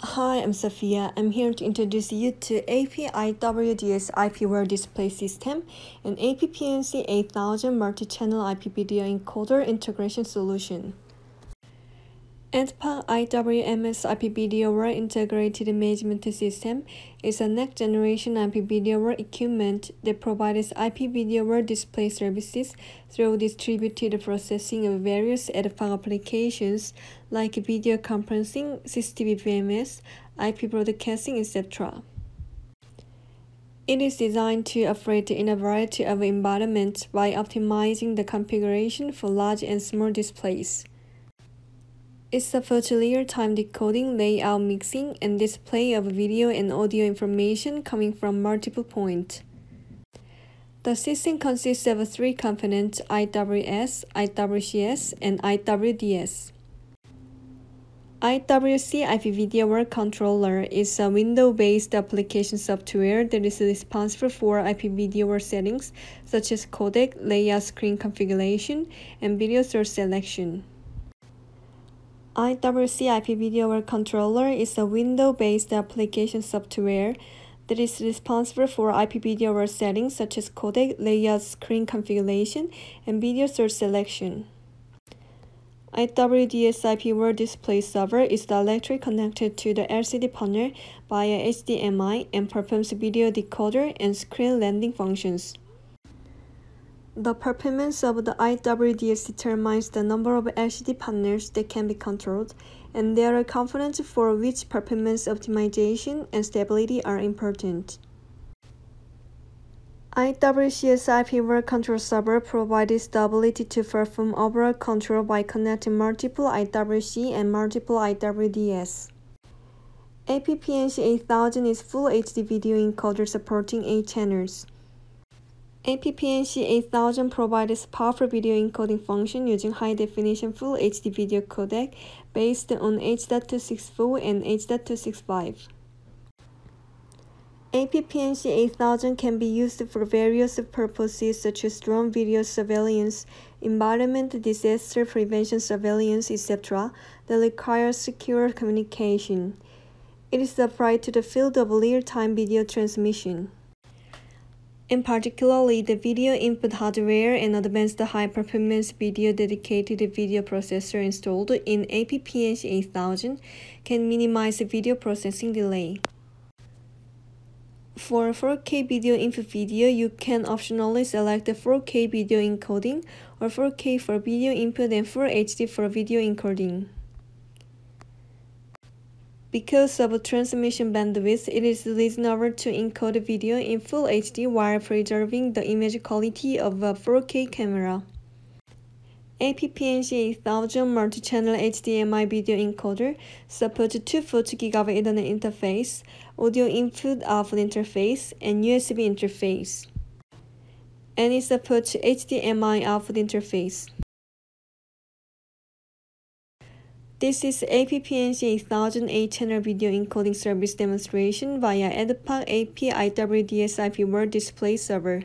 Hi, I'm Sophia. I'm here to introduce you to AP-IWDS IP Wall Display System an AP-PNC 8000 multi-channel IP video encoder integration solution. AddPac IWMS IP Video Integrated Management System is a next-generation IP video equipment that provides IP video display services through distributed processing of various AddPac applications like video conferencing, CCTV VMS, IP broadcasting, etc. It is designed to operate in a variety of environments by optimizing the configuration for large and small displays. It a real-time decoding, layout mixing, and display of video and audio information coming from multiple points. The system consists of three components, IWS, IWCS, and IWDS. IWC IP Video Wall Controller is a window-based application software that is responsible for IP video world settings such as codec, layout screen configuration, and video source selection. IWC IP Video Wall Controller is a window-based application software that is responsible for IP video world settings such as codec, layout, screen configuration, and video source selection. IWDS IP Wall Display Server is directly connected to the LCD panel via HDMI and performs video decoder and screen landing functions. The performance of the IWDS determines the number of LCD panels that can be controlled, and there are components for which performance optimization and stability are important. IWCS IP Wall Control Server provides the ability to perform overall control by connecting multiple IWC and multiple IWDS. AP-PNC 8000 is full HD video encoder supporting 8 channels. AP-PNC 8000 provides powerful video encoding function using high-definition Full HD video codec based on H.264 and H.265. AP-PNC 8000 can be used for various purposes such as drone video surveillance, environment disaster prevention surveillance, etc. that require secure communication. It is applied to the field of real-time video transmission. In particularly, the video input hardware and advanced high-performance video dedicated video processor installed in AP-PNC 8000 can minimize video processing delay. For 4K video input video, you can optionally select 4K video encoding or 4K for video input and Full HD for video encoding. Because of transmission bandwidth, it is reasonable to encode video in Full HD while preserving the image quality of a 4K camera. AP-PNC 8000 multi-channel HDMI video encoder supports 240 GB Ethernet interface, audio input-output interface, and USB interface. And it supports HDMI output interface. This is AP-PNC 8008 channel video encoding service demonstration via AddPac AP IWDS IP Wall Display Server.